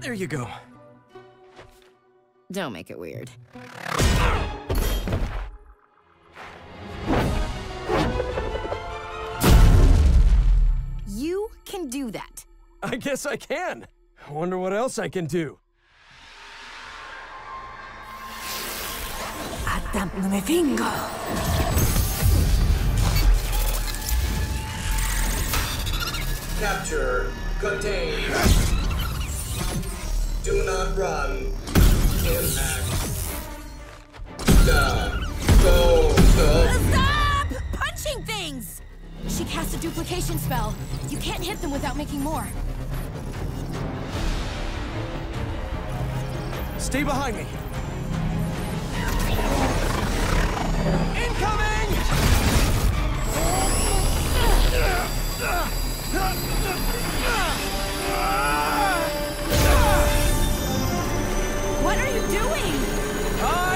There you go. Don't make it weird. You can do that. I guess I can. I wonder what else I can do. Attappami mi finger. Capture. Contain. Do not run. Impact. Down. Go. Go. Stop punching things! She cast a duplication spell. You can't hit them without making more. Stay behind me. Incoming! doing? Ah!